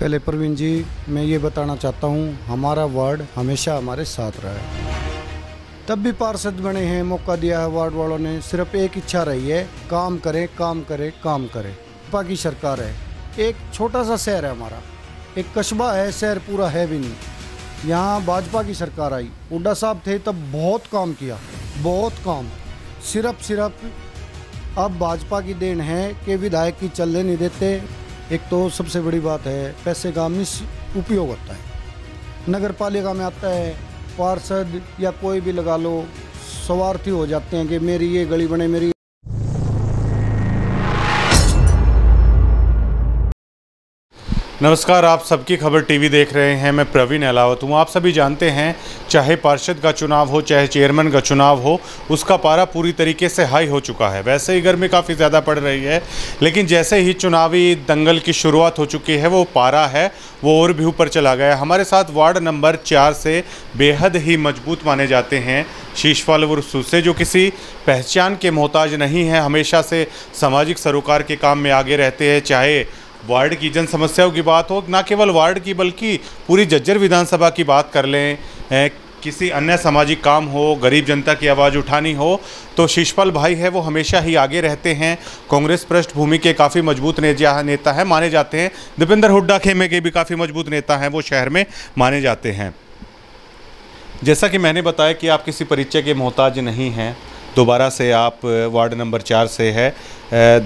पहले प्रवीण जी, मैं ये बताना चाहता हूँ, हमारा वार्ड हमेशा हमारे साथ रहा। है तब भी पार्षद बने हैं, मौका दिया है वार्ड वालों ने, सिर्फ़ एक इच्छा रही है, काम करें काम करें काम करें। बाकी सरकार है। एक छोटा सा शहर है हमारा। एक कस्बा है, शहर पूरा है भी नहीं। यहाँ भाजपा की सरकार आई। हुड्डा साहब थे, तब बहुत काम किया, बहुत काम। सिर्फ़ सिर्फ़, अब भाजपा की देन है कि विधायक की चलने नहीं देते एक तो सबसे बड़ी बात है, पैसे का मिस उपयोग होता है। नगर पालिका में आता है, पार्षद या कोई भी लगा लो स्वार्थी हो जाते हैं कि मेरी ये गली बने, मेरी नमस्कार, आप सबकी खबर टीवी देख रहे हैं। मैं प्रवीण अलावत हूँ। आप सभी जानते हैं, चाहे पार्षद का चुनाव हो, चाहे चेयरमैन का चुनाव हो, उसका पारा पूरी तरीके से हाई हो चुका है। वैसे ही गर्मी काफ़ी ज़्यादा पड़ रही है, लेकिन जैसे ही चुनावी दंगल की शुरुआत हो चुकी है, वो पारा है, वो और भी ऊपर चला गया हमारे साथ वार्ड नंबर चार से बेहद ही मज़बूत माने जाते हैं शीशपाल उर्फ़ से जो किसी पहचान के मोहताज नहीं है। हमेशा से सामाजिक सरोकार के काम में आगे रहते हैं, चाहे वार्ड की जन समस्याओं की बात हो, ना केवल वार्ड की बल्कि पूरी जज्जर विधानसभा की बात कर लें किसी अन्य सामाजिक काम हो, गरीब जनता की आवाज़ उठानी हो तो शिषपाल भाई है, वो हमेशा ही आगे रहते हैं। कांग्रेस पृष्ठभूमि के काफ़ी मज़बूत नेता हैं, माने जाते हैं। दीपेंद्र हुड्डा खेमे के भी काफ़ी मज़बूत नेता हैं, वो शहर में माने जाते हैं। जैसा कि मैंने बताया कि आप किसी परिचय के मोहताज नहीं हैं दोबारा से आप वार्ड नंबर चार से है।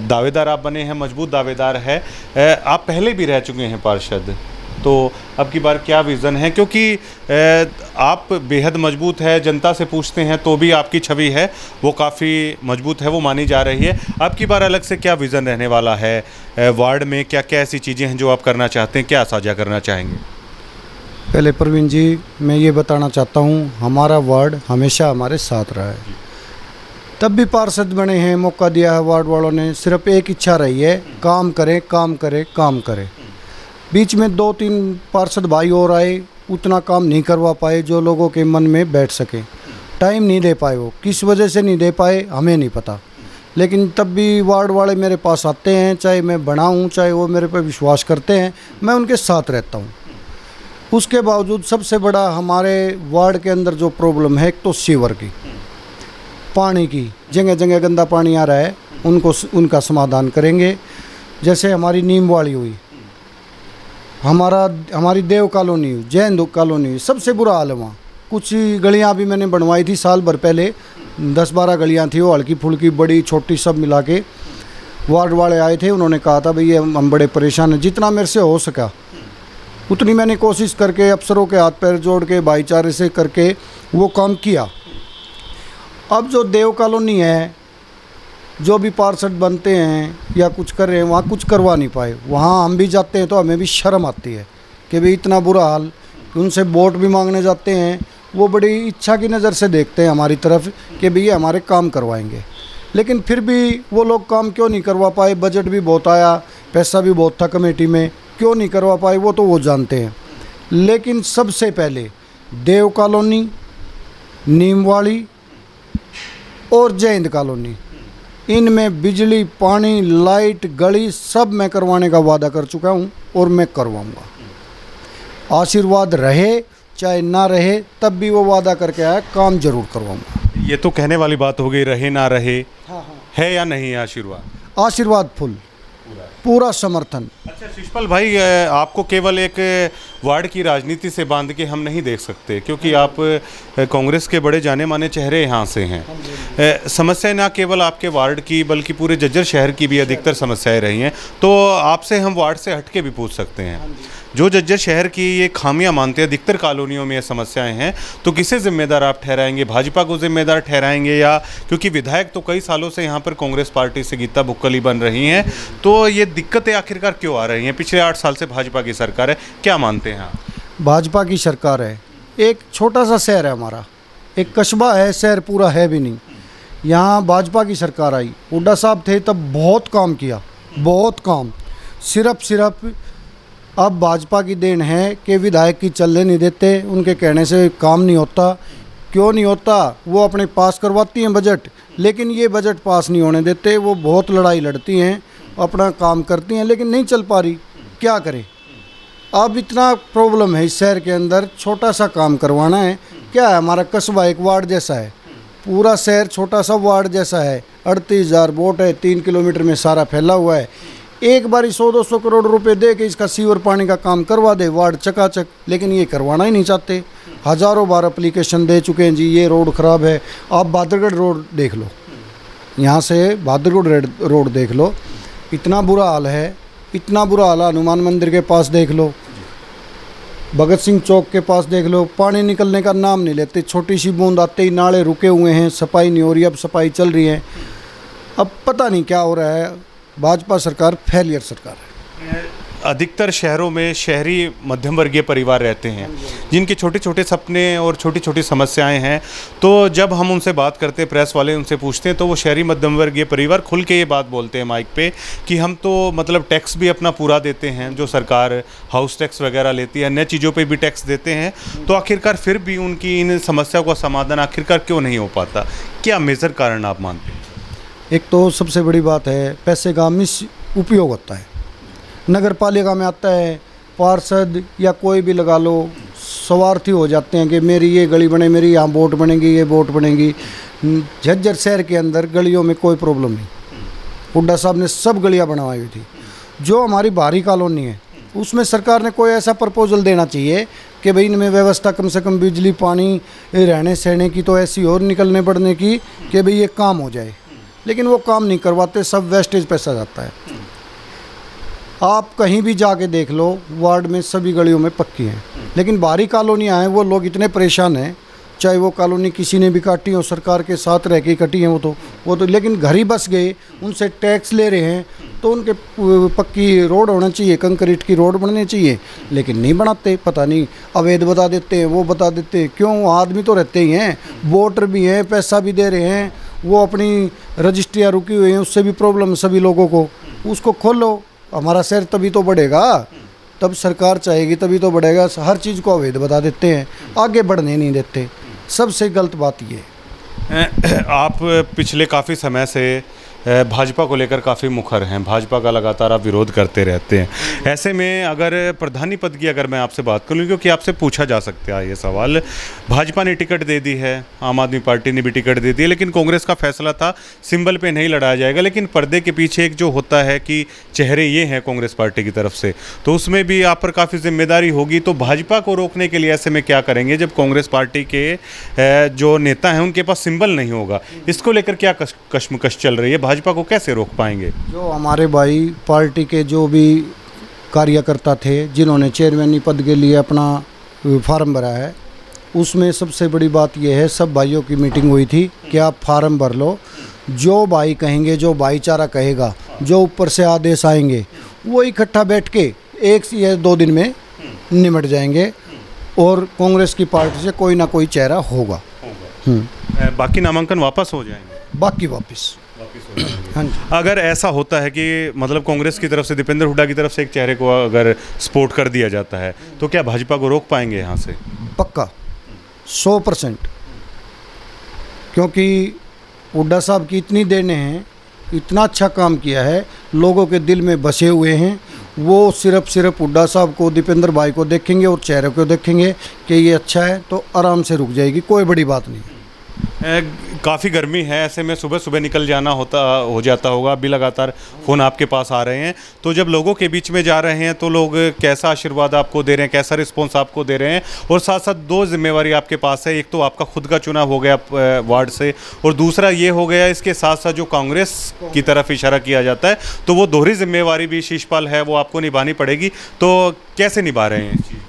दावेदार आप बने हैं मज़बूत दावेदार है। आप पहले भी रह चुके हैं पार्षद। तो अब की बार क्या विज़न है? क्योंकि आप बेहद मज़बूत है जनता से पूछते हैं तो भी आपकी छवि है वो काफ़ी मज़बूत है वो मानी जा रही है। अब की बार अलग से क्या विज़न रहने वाला है? वार्ड में क्या क्या ऐसी चीज़ें हैं जो आप करना चाहते हैं? क्या साझा करना चाहेंगे? पहले प्रवीण जी मैं ये बताना चाहता हूँ हमारा वार्ड हमेशा हमारे साथ रहा है। तब भी पार्षद बने हैं, मौका दिया है वार्ड वालों ने। सिर्फ़ एक इच्छा रही है, काम करें काम करें काम करें। बीच में दो तीन पार्षद भाई और आए, उतना काम नहीं करवा पाए जो लोगों के मन में बैठ सके। टाइम नहीं दे पाए वो। किस वजह से नहीं दे पाए, हमें नहीं पता। लेकिन तब भी वार्ड वाले मेरे पास आते हैं, चाहे मैं बनाऊँ, चाहे वो मेरे पर विश्वास करते हैं, मैं उनके साथ रहता हूँ। उसके बावजूद सबसे बड़ा हमारे वार्ड के अंदर जो प्रॉब्लम है, एक तो सीवर की। पानी की जगह जगह गंदा पानी आ रहा है, उनको उनका समाधान करेंगे। जैसे हमारी नीम वाली हुई, हमारा, हमारी देव कॉलोनी हुई, जैन कॉलोनी हुई, सबसे बुरा हाल है वहाँ। कुछ गलियाँ भी मैंने बनवाई थी साल भर पहले दस बारह गलियाँ थी वो हल्की फुल्की, बड़ी, छोटी सब मिला के। वार्ड वाले आए थे, उन्होंने कहा था भैया हम बड़े परेशान हैं, जितना मेरे से हो सका। उतनी मैंने कोशिश करके, अफसरों के हाथ पैर जोड़ के, भाईचारे से करके, वो काम किया। अब जो देव कॉलोनी है, जो भी पार्षद बनते हैं या कुछ कर रहे हैं, वहाँ कुछ करवा नहीं पाए। वहाँ हम भी जाते हैं तो हमें भी शर्म आती है कि भाई इतना बुरा हाल, उनसे वोट भी मांगने जाते हैं। वो बड़ी इच्छा की नज़र से देखते हैं हमारी तरफ़ कि भैया हमारे काम करवाएँगे। लेकिन फिर भी वो लोग काम क्यों नहीं करवा पाए? बजट भी बहुत आया, पैसा भी बहुत था कमेटी में, क्यों नहीं करवा पाए? वो तो वो जानते हैं। लेकिन सबसे पहले देव कॉलोनी, नीमवाड़ी और जय हिंद कॉलोनी। इनमें बिजली पानी लाइट गली सब मैं करवाने का वादा कर चुका हूँ और मैं करवाऊँगा। आशीर्वाद रहे चाहे ना रहे तब भी वो वादा करके आया काम ज़रूर करवाऊँगा। ये तो कहने वाली बात हो गई रहे ना रहे। हाँ हाँ। है या नहीं आशीर्वाद? आशीर्वाद फुल। पूरा। समर्थन। अच्छा शिषपाल भाई आपको केवल एक वार्ड की राजनीति से बाँध के हम नहीं देख सकते क्योंकि आप कांग्रेस के बड़े जाने माने चेहरे यहाँ से हैं। समस्याएँ ना केवल आपके वार्ड की बल्कि पूरे जज्जर शहर की भी अधिकतर समस्याएँ रही हैं। तो आपसे हम वार्ड से हटके भी पूछ सकते हैं। जो जज्जर शहर की ये खामियाँ मानते हैं, अधिकतर कॉलोनियों में ये समस्याएँ हैं तो किसे जिम्मेदार आप ठहराएँगे? भाजपा को जिम्मेदार ठहराएँगे या? क्योंकि विधायक तो कई सालों से यहाँ पर कांग्रेस पार्टी से गीता बुक्कली बन रही हैं तो ये दिक्कतें आखिरकार क्यों आ रही हैं? पिछले आठ साल से भाजपा की सरकार है, क्या मानते हैं आप? भाजपा की सरकार है। एक छोटा सा शहर है हमारा। एक कस्बा है, शहर पूरा है भी नहीं। यहाँ भाजपा की सरकार आई। हुड्डा साहब थे तब बहुत काम किया, बहुत काम। सिर्फ़ सिर्फ़ अब भाजपा की देन है कि विधायक की चलने नहीं देते, उनके कहने से काम नहीं होता। क्यों नहीं होता? वो अपने पास करवाती हैं बजट, लेकिन ये बजट पास नहीं होने देते। वो बहुत लड़ाई लड़ती हैं, अपना काम करती हैं, लेकिन नहीं चल पा रही। क्या करें? अब इतना प्रॉब्लम है इस शहर के अंदर, छोटा सा काम करवाना है। क्या है? हमारा कस्बा एक वार्ड जैसा है। पूरा शहर छोटा सा वार्ड जैसा है। अड़तीस हज़ार वोट है, तीन किलोमीटर में सारा फैला हुआ है। एक बार सौ दो सौ करोड़ रुपए दे के इसका सीवर पानी का काम करवा दे, वार्ड चकाचक। लेकिन ये करवाना ही नहीं चाहते। हज़ारों बार अप्लीकेशन दे चुके हैं जी, ये रोड ख़राब है, आप बादरगढ़ रोड देख लो। यहाँ से बहादुरगढ़ रोड देख लो। इतना बुरा हाल है, इतना बुरा हाल हनुमान मंदिर के पास देख लो। भगत सिंह चौक के पास देख लो। पानी निकलने का नाम नहीं लेते। छोटी सी बूंद आते ही नाले रुके हुए हैं, सफ़ाई नहीं हो रही, अब सफ़ाई चल रही है। अब पता नहीं क्या हो रहा है। भाजपा सरकार फेलियर सरकार है। अधिकतर शहरों में शहरी मध्यम वर्गीय परिवार रहते हैं, जिनके छोटे छोटे सपने और छोटी छोटी समस्याएँ हैं। तो जब हम उनसे बात करते हैं प्रेस वाले उनसे पूछते हैं तो वो शहरी मध्यम वर्गीय परिवार खुल के ये बात बोलते हैं माइक पे कि हम तो मतलब टैक्स भी अपना पूरा देते हैं, जो सरकार हाउस टैक्स वगैरह लेती है, अन्य चीज़ों पर भी टैक्स देते हैं। तो आखिरकार फिर भी उनकी इन समस्याओं का समाधान आखिरकार क्यों नहीं हो पाता? क्या मेजर कारण आप मानते हैं? एक तो सबसे बड़ी बात है, पैसे का मिस उपयोग होता है। नगर पालिका में आता है, पार्षद या कोई भी लगा लो, स्वार्थी हो जाते हैं कि मेरी ये गली बने, मेरी यहाँ बोट बनेगी, ये बोट बनेगी। झज्जर शहर के अंदर गलियों में कोई प्रॉब्लम नहीं। हुड्डा साहब ने सब गलियाँ बनवाई हुई थी। जो हमारी बाहरी कॉलोनी है, उसमें सरकार ने कोई ऐसा प्रपोजल देना चाहिए कि भाई इनमें व्यवस्था कम से कम बिजली, पानी रहने सहने की तो ऐसी और निकलने पड़ने की कि भाई ये काम हो जाए। लेकिन वो काम नहीं करवाते, सब वेस्टेज पैसा जाता है। आप कहीं भी जाके देख लो, वार्ड में सभी गलियों में पक्की हैं। लेकिन बाहरी कॉलोनियाँ हैं वो लोग इतने परेशान हैं, चाहे वो कॉलोनी किसी ने भी काटी हो, सरकार के साथ रह के कटी हैं वो तो वो तो लेकिन घर ही बस गए, उनसे टैक्स ले रहे हैं तो उनके पक्की रोड होना चाहिए कंक्रीट की रोड बननी चाहिए, लेकिन नहीं बनाते, पता नहीं, अवैध बता देते हैं, वो बता देते हैं, क्यों आदमी तो रहते ही हैं वोटर भी हैं, पैसा भी दे रहे हैं वो अपनी रजिस्ट्रियाँ रुकी हुई हैं, उससे भी प्रॉब्लम सभी लोगों को। उसको खोलो। हमारा शहर तभी तो बढ़ेगा। तब सरकार चाहेगी तभी तो बढ़ेगा। हर चीज़ को अवैध बता देते हैं। आगे बढ़ने नहीं देते। सबसे गलत बात ये आप पिछले काफ़ी समय से भाजपा को लेकर काफ़ी मुखर हैं। भाजपा का लगातार आप विरोध करते रहते हैं। ऐसे में अगर प्रधानी पद की अगर मैं आपसे बात करूँ, क्योंकि आपसे पूछा जा सकता है ये सवाल, भाजपा ने टिकट दे दी है, आम आदमी पार्टी ने भी टिकट दे दी है, लेकिन कांग्रेस का फैसला था, सिंबल पे नहीं लड़ाया जाएगा, लेकिन पर्दे के पीछे एक जो होता है कि चेहरे ये हैं कांग्रेस पार्टी की तरफ़ से तो उसमें भी आप पर काफ़ी ज़िम्मेदारी होगी। तो भाजपा को रोकने के लिए ऐसे में क्या करेंगे, जब कांग्रेस पार्टी के जो नेता हैं, उनके पास सिंबल नहीं होगा। इसको लेकर क्या कश्मकश चल रही है? भाजपा को कैसे रोक पाएँगे? जो हमारे भाई पार्टी के जो भी कार्यकर्ता थे जिन्होंने चेयरमैन पद के लिए अपना फार्म भरा है उसमें सबसे बड़ी बात यह है सब भाइयों की मीटिंग हुई थी कि आप फार्म भर लो। जो भाई कहेंगे जो भाईचारा कहेगा जो ऊपर से आदेश आएँगे वो इकट्ठा बैठ के एक या दो दिन में निमट जाएँगे और कांग्रेस की पार्टी से कोई ना कोई चेहरा होगा। हम्म। बाकी नामांकन वापस हो जाएँगे? बाकी वापस। अगर ऐसा होता है कि मतलब कांग्रेस की तरफ़ से दीपेंद्र हुड्डा की तरफ़ से एक चेहरे को अगर सपोर्ट कर दिया जाता है तो क्या भाजपा को रोक पाएँगे यहाँ से? पक्का। सौ परसेंट। क्योंकि हुड्डा साहब की इतनी देने हैं इतना अच्छा काम किया है लोगों के दिल में बसे हुए हैं वो सिर्फ़ सिर्फ़ हुड्डा साहब को दीपेंद्र भाई को देखेंगे और चेहरे को देखेंगे कि ये अच्छा है तो आराम से रुक जाएगी कोई बड़ी बात नहीं। काफ़ी गर्मी है, ऐसे में सुबह सुबह निकल जाना होता, हो जाता होगा। अभी लगातार फ़ोन आपके पास आ रहे हैं। तो जब लोगों के बीच में जा रहे हैं तो लोग कैसा आशीर्वाद आपको दे रहे हैं, कैसा रिस्पॉन्स आपको दे रहे हैं? और साथ साथ दो जिम्मेवारी आपके पास है, एक तो आपका खुद का चुनाव हो गया वार्ड से, और दूसरा ये हो गया, इसके साथ साथ जो कांग्रेस की तरफ़ इशारा किया जाता है तो वो दोहरी जिम्मेवारी भी शीशपाल है, वो आपको निभानी पड़ेगी। तो कैसे निभा रहे हैं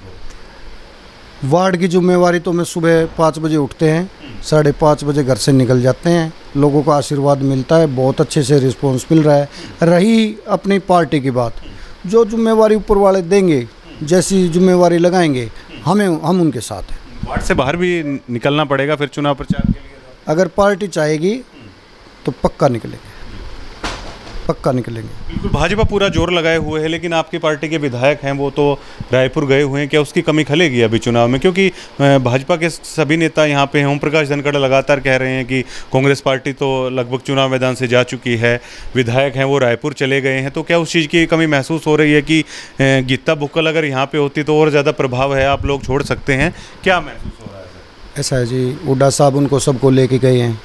वार्ड की जिम्मेवारी तो मैं सुबह पाँच बजे उठते हैं साढ़े पाँच बजे घर से निकल जाते हैं। लोगों का आशीर्वाद मिलता है बहुत अच्छे से रिस्पॉन्स मिल रहा है। रही अपनी पार्टी की बात जो जिम्मेवारी ऊपर वाले देंगे जैसी जिम्मेवारी लगाएँगे हमें हम उनके साथ हैं। वार्ड से बाहर भी निकलना पड़ेगा फिर चुनाव प्रचार के लिए? अगर पार्टी चाहेगी तो पक्का निकलेंगे। पक्का निकलेंगे। भाजपा पूरा ज़ोर लगाए हुए है लेकिन आपकी पार्टी के विधायक हैं वो तो रायपुर गए हुए हैं। क्या उसकी कमी खलेगी अभी चुनाव में? क्योंकि भाजपा के सभी नेता यहाँ पे हैं। ओम प्रकाश धनखड़ लगातार कह रहे हैं कि कांग्रेस पार्टी तो लगभग चुनाव मैदान से जा चुकी है। विधायक हैं वो रायपुर चले गए हैं। तो क्या उस चीज़ की कमी महसूस हो रही है कि गीता बुक्कल अगर यहाँ पर होती तो और ज़्यादा प्रभाव है? आप लोग छोड़ सकते हैं। क्या महसूस हो रहा है? सर? ऐसा है जी हुड्डा साहब उनको सबको लेके गए हैं।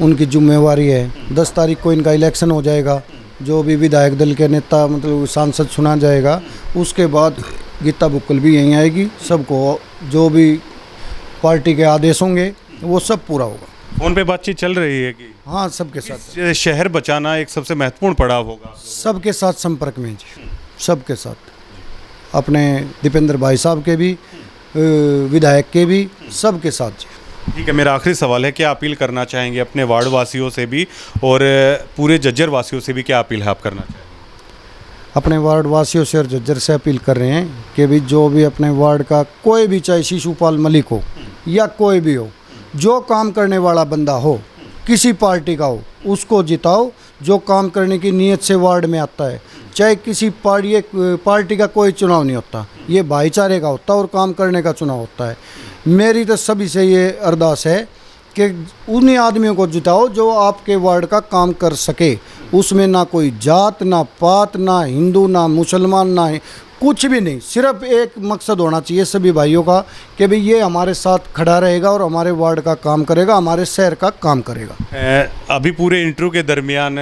उनकी जिम्मेवारी है। दस तारीख को इनका इलेक्शन हो जाएगा। जो भी विधायक दल के नेता मतलब सांसद सुना जाएगा उसके बाद गीता बुक्कल भी यहीं आएगी। सबको जो भी पार्टी के आदेश होंगे वो सब पूरा होगा। फ़ोन पे बातचीत चल रही है कि हाँ सबके साथ। शहर बचाना एक सबसे महत्वपूर्ण पड़ाव होगा? सबके साथ संपर्क में जी। सबके साथ। अपने दीपेंद्र भाई साहब के भी विधायक के भी सबके साथ जी। ठीक है, मेरा आखिरी सवाल है, क्या अपील करना चाहेंगे अपने वार्ड वासियों से भी और पूरे जज्जर वासियों से भी क्या अपील है आप करना चाहेंगे अपने वार्ड वासियों से और जज्जर से अपील कर रहे हैं कि भी जो भी अपने वार्ड का कोई भी, चाहे शिशुपाल मलिक हो या कोई भी हो, जो काम करने वाला बंदा हो, किसी पार्टी का हो, उसको जिताओ, जो काम करने की नीयत से वार्ड में आता है, चाहे किसी पार्टी पार्टी का कोई चुनाव नहीं होता। ये भाईचारे का होता है और काम करने का चुनाव होता है। मेरी तो सभी से ये अरदास है कि उन्हीं आदमियों को जिताओ जो आपके वार्ड का काम कर सके। उसमें ना कोई जात, ना पात, ना हिंदू, ना मुसलमान, ना कुछ भी नहीं सिर्फ़ एक मकसद होना चाहिए सभी भाइयों का कि भाई ये हमारे साथ खड़ा रहेगा और हमारे वार्ड का काम करेगा हमारे शहर का काम करेगा। अभी पूरे इंटरव्यू के दरमियान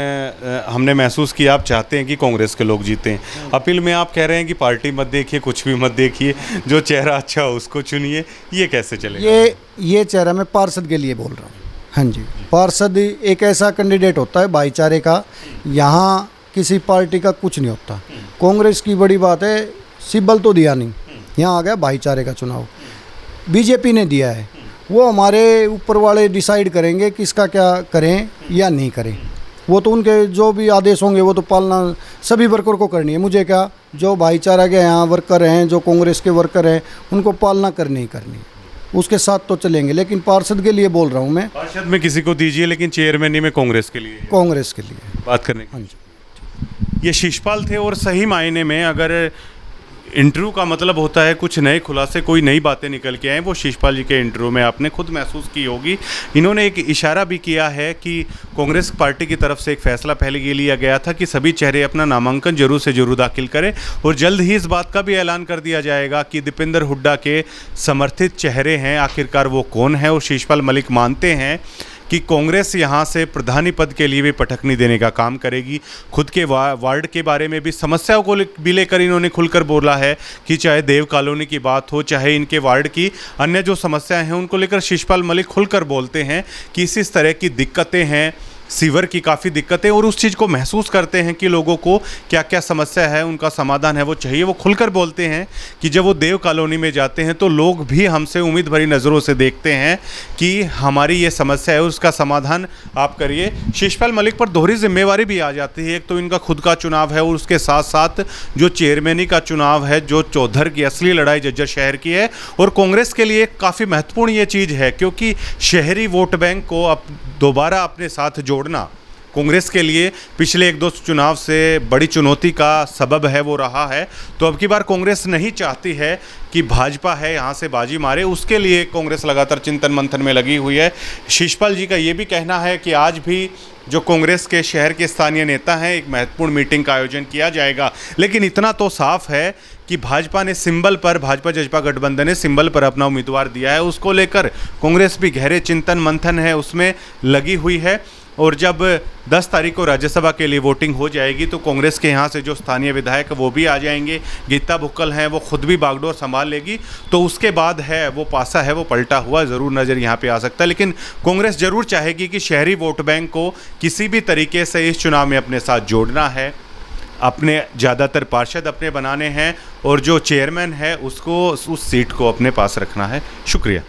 हमने महसूस किया आप चाहते हैं कि कांग्रेस के लोग जीतें। अपील में आप कह रहे हैं कि पार्टी मत देखिए कुछ भी मत देखिए जो चेहरा अच्छा हो उसको चुनिए ये कैसे चले ये ये चेहरा मैं पार्षद के लिए बोल रहा हूँ। हाँ जी पार्षद एक ऐसा कैंडिडेट होता है भाईचारे का यहाँ किसी पार्टी का कुछ नहीं होता। कांग्रेस की बड़ी बात है सिब्बल तो दिया नहीं। यहाँ आ गया भाईचारे का चुनाव। बीजेपी ने दिया है। वो हमारे ऊपर वाले डिसाइड करेंगे किसका क्या करें या नहीं करें। वो तो उनके जो भी आदेश होंगे वो तो पालना सभी वर्कर को करनी है। मुझे क्या जो भाईचारा के यहाँ वर्कर हैं जो कांग्रेस के वर्कर हैं उनको पालना करनी ही करनी है। उसके साथ तो चलेंगे लेकिन पार्षद के लिए बोल रहा हूँ मैं। पार्षद में किसी को दीजिए लेकिन चेयरमैन में कांग्रेस के लिए। कांग्रेस के लिए। बात करने की हाँ जी। ये शिषपाल थे और सही मायने में अगर इंटरव्यू का मतलब होता है कुछ नए खुलासे, कोई नई बातें निकल के आए, वो शिषपाल जी के इंटरव्यू में आपने खुद महसूस की होगी। इन्होंने एक इशारा भी किया है कि कांग्रेस पार्टी की तरफ़ से एक फैसला पहले ये लिया गया था कि सभी चेहरे अपना नामांकन ज़रूर से ज़रूर दाखिल करें और जल्द ही इस बात का भी ऐलान कर दिया जाएगा कि दीपेंद्र हुड्डा के समर्थित चेहरे हैं, आखिरकार वो कौन है और शीशपाल मलिक मानते हैं। कि कांग्रेस यहाँ से प्रधानी पद के लिए भी पटकनी देने का काम करेगी। खुद के वार्ड के बारे में भी समस्याओं को भी लेकर इन्होंने खुलकर बोला है कि चाहे देव कॉलोनी की बात हो, चाहे इनके वार्ड की, अन्य जो समस्याएँ हैं उनको लेकर शिषपाल मलिक खुलकर बोलते हैं कि इस तरह की दिक्कतें हैं। सीवर की काफ़ी दिक्कतें और उस चीज़ को महसूस करते हैं कि लोगों को क्या क्या समस्या है, उनका समाधान है, वो चाहिए, वो खुलकर बोलते हैं कि जब वो देव कॉलोनी में जाते हैं तो लोग भी हमसे उम्मीद भरी नज़रों से देखते हैं कि हमारी ये समस्या है, उसका समाधान आप करिए। शिषपाल मलिक पर दोहरी जिम्मेवारी भी आ जाती है, एक तो इनका खुद का चुनाव है और उसके साथ साथ जो चेयरमैनी का चुनाव है, जो चौधर की असली लड़ाई जज्जर शहर की है और कांग्रेस के लिए काफ़ी महत्वपूर्ण ये चीज़ है, क्योंकि शहरी वोट बैंक को अब दोबारा अपने साथ जोड़ना कांग्रेस के लिए पिछले एक दो चुनाव से बड़ी चुनौती का सबब है, वो रहा है। तो अब की बार कांग्रेस नहीं चाहती है कि भाजपा है, यहाँ से बाजी मारे। उसके लिए कांग्रेस लगातार चिंतन मंथन में लगी हुई है। शिषपाल जी का ये भी कहना है कि आज भी जो कांग्रेस के शहर के स्थानीय नेता हैं, एक महत्वपूर्ण मीटिंग का आयोजन किया जाएगा। लेकिन इतना तो साफ़ है कि भाजपा ने सिंबल पर, भाजपा जजपा गठबंधन ने सिंबल पर अपना उम्मीदवार दिया है। उसको लेकर कांग्रेस भी गहरे चिंतन मंथन है, उसमें लगी हुई है। और जब 10 तारीख को राज्यसभा के लिए वोटिंग हो जाएगी तो कांग्रेस के यहाँ से जो स्थानीय विधायक वो भी आ जाएँगे। गीता भुक्कल हैं, वो खुद भी बागडोर संभाल लेगी। तो उसके बाद है, वो पासा है, वो पलटा हुआ, ज़रूर नज़र यहाँ पे आ सकता है। लेकिन कांग्रेस ज़रूर चाहेगी कि शहरी वोट बैंक को किसी भी तरीके से इस चुनाव में अपने साथ जोड़ना है। अपने ज़्यादातर पार्षद अपने बनाने हैं, और जो चेयरमैन है, उसको, उस सीट को अपने पास रखना है। शुक्रिया।